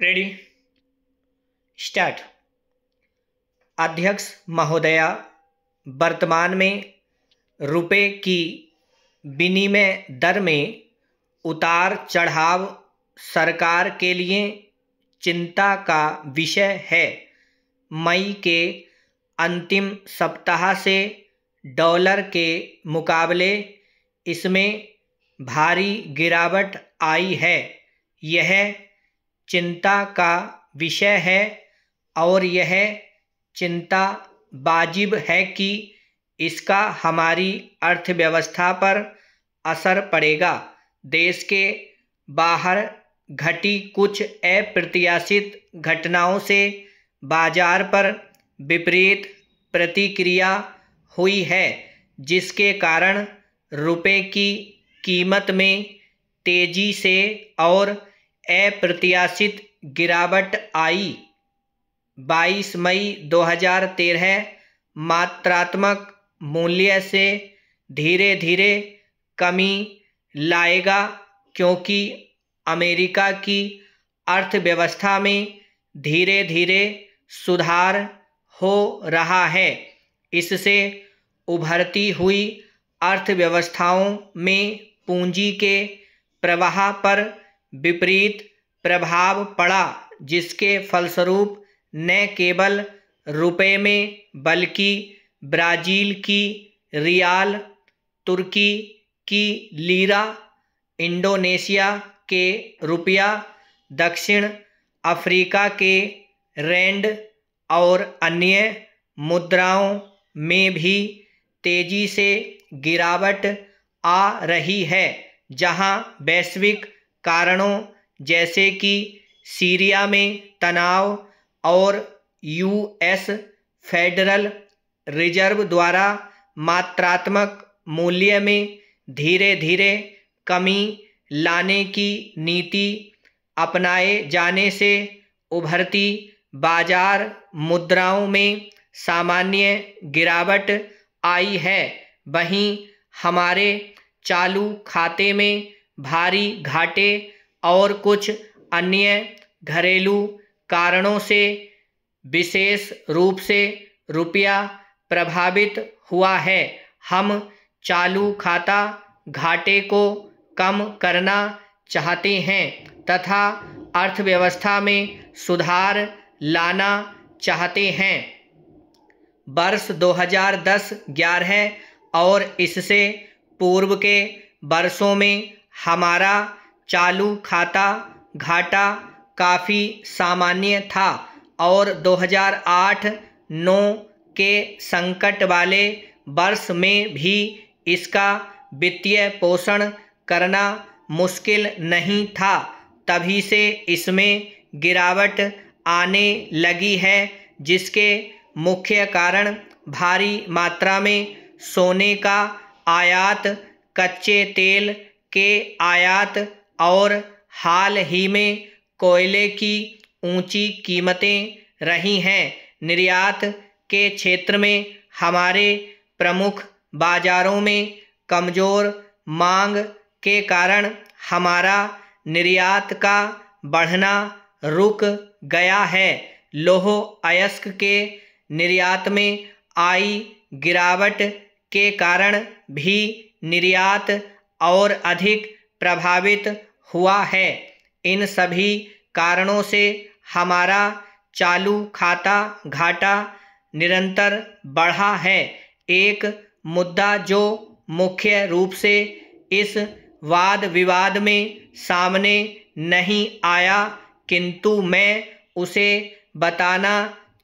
Ready start अध्यक्ष महोदया, वर्तमान में रुपए की विनिमय दर में उतार चढ़ाव सरकार के लिए चिंता का विषय है। मई के अंतिम सप्ताह से डॉलर के मुकाबले इसमें भारी गिरावट आई है। यह चिंता का विषय है और यह चिंता वाजिब है कि इसका हमारी अर्थव्यवस्था पर असर पड़ेगा। देश के बाहर घटी कुछ अप्रत्याशित घटनाओं से बाज़ार पर विपरीत प्रतिक्रिया हुई है, जिसके कारण रुपए की कीमत में तेज़ी से और अप्रत्याशित गिरावट आई। 22 मई 2013 मात्रात्मक मूल्य से धीरे धीरे कमी लाएगा क्योंकि अमेरिका की अर्थव्यवस्था में धीरे धीरे सुधार हो रहा है। इससे उभरती हुई अर्थव्यवस्थाओं में पूंजी के प्रवाह पर विपरीत प्रभाव पड़ा, जिसके फलस्वरूप न केवल रुपए में, बल्कि ब्राज़ील की रियाल, तुर्की की लीरा, इंडोनेशिया के रुपया, दक्षिण अफ्रीका के रेंड और अन्य मुद्राओं में भी तेज़ी से गिरावट आ रही है, जहाँ वैश्विक कारणों जैसे कि सीरिया में तनाव और यूएस फेडरल रिज़र्व द्वारा मात्रात्मक मूल्य में धीरे धीरे कमी लाने की नीति अपनाए जाने से उभरती बाज़ार मुद्राओं में सामान्य गिरावट आई है। वहीं हमारे चालू खाते में भारी घाटे और कुछ अन्य घरेलू कारणों से विशेष रूप से रुपया प्रभावित हुआ है। हम चालू खाता घाटे को कम करना चाहते हैं तथा अर्थव्यवस्था में सुधार लाना चाहते हैं। वर्ष 2010-11 और इससे पूर्व के वर्षों में हमारा चालू खाता घाटा काफ़ी सामान्य था और 2008-9 के संकट वाले वर्ष में भी इसका वित्तीय पोषण करना मुश्किल नहीं था। तभी से इसमें गिरावट आने लगी है, जिसके मुख्य कारण भारी मात्रा में सोने का आयात, कच्चे तेल के आयात और हाल ही में कोयले की ऊँची कीमतें रही हैं। निर्यात के क्षेत्र में हमारे प्रमुख बाजारों में कमज़ोर मांग के कारण हमारा निर्यात का बढ़ना रुक गया है। लोह अयस्क के निर्यात में आई गिरावट के कारण भी निर्यात और अधिक प्रभावित हुआ है। इन सभी कारणों से हमारा चालू खाता घाटा निरंतर बढ़ा है। एक मुद्दा जो मुख्य रूप से इस वाद विवाद में सामने नहीं आया, किंतु मैं उसे बताना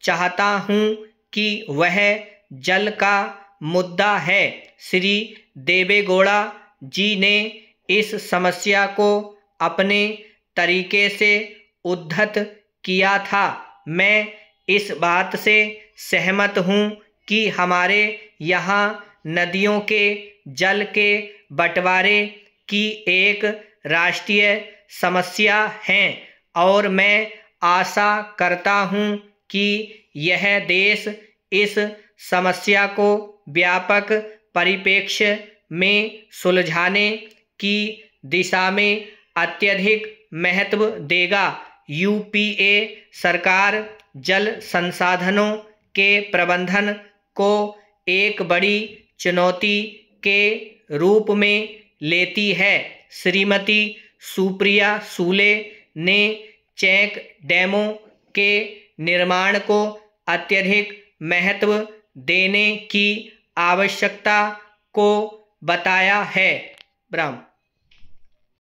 चाहता हूँ कि वह जल का मुद्दा है। श्री देवेगौड़ा जी ने इस समस्या को अपने तरीके से उद्धत किया था। मैं इस बात से सहमत हूँ कि हमारे यहाँ नदियों के, जल के बंटवारे की एक राष्ट्रीय समस्या है और मैं आशा करता हूँ कि यह देश इस समस्या को व्यापक परिप्रेक्ष्य में सुलझाने की दिशा में अत्यधिक महत्व देगा। यूपीए सरकार जल संसाधनों के प्रबंधन को एक बड़ी चुनौती के रूप में लेती है। श्रीमती सुप्रिया सूले ने चेक डैमों के निर्माण को अत्यधिक महत्व देने की आवश्यकता को बताया है। ब्राह्म।